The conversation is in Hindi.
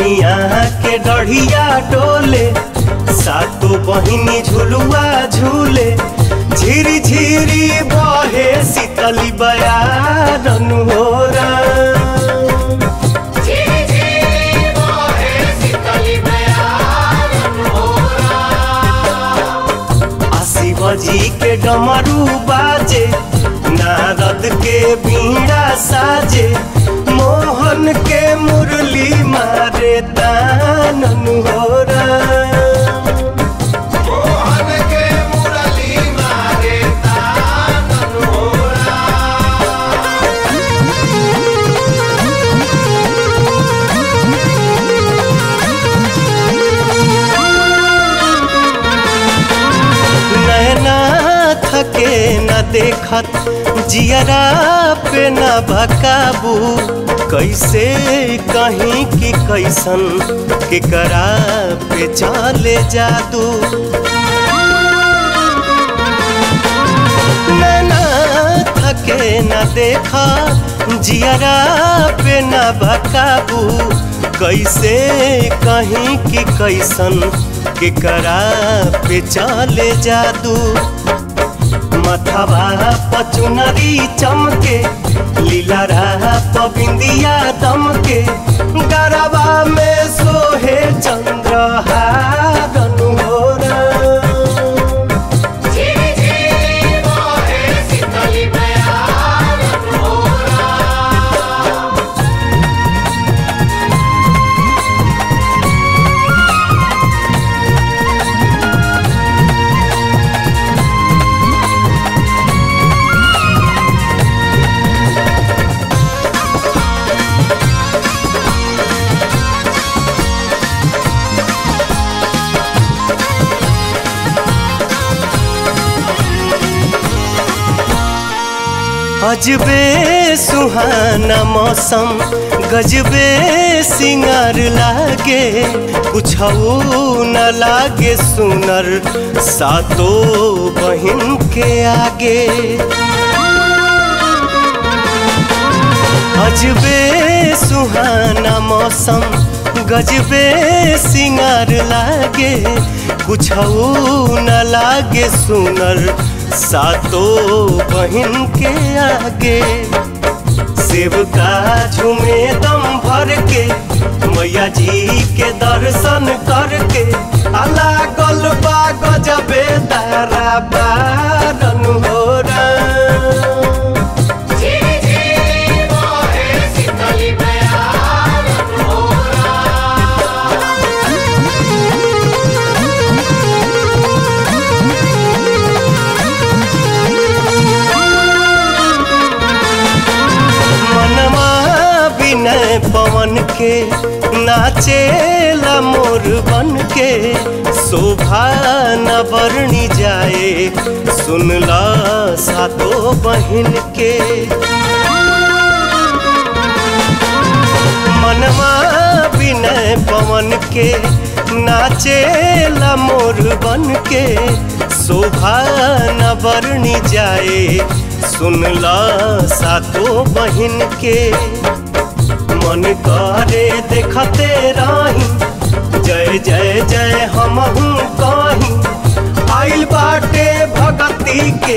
में डढ़िया डोले सातो बहिनी झुलुआ झूले झिरी झिरी बहे शीतली बयारन हो शिवजी के डमरू बाजे देखत, जियरा पे न भकाबू। कैसे, कहीं की कैसन, केकरा पे चले जादू। थके न देखा, जियरा पे न भकाबू। कैसे, कहीं की कैसन, केकरा पे चले जादू। मथवा पचुनरी चमके लीला रहा पबिंदिया दमके। गरबा में सोहे चंद्रहारन अजबे सुहाना मौसम, गजबे सिंगार लागे कुछ न लागे सुनर, सातो बहिन के आगे। अजबे सुहाना मौसम, गजबे सिंगार लागे कुछ न लागे सुनर सातो बहन के आगे, शिव का झूमे दम भर के, मैया जी के दर्शन करके नाचेला मोर बन के शोभा न जाए सुनला सातो बहन के। मनवा विनय पवन के नाचेला मोर बन के शोभा न जाए सुनला सातो बहन के। मन करे देखते राही जय जय जय हम कहीं। आइल बाटे भगती के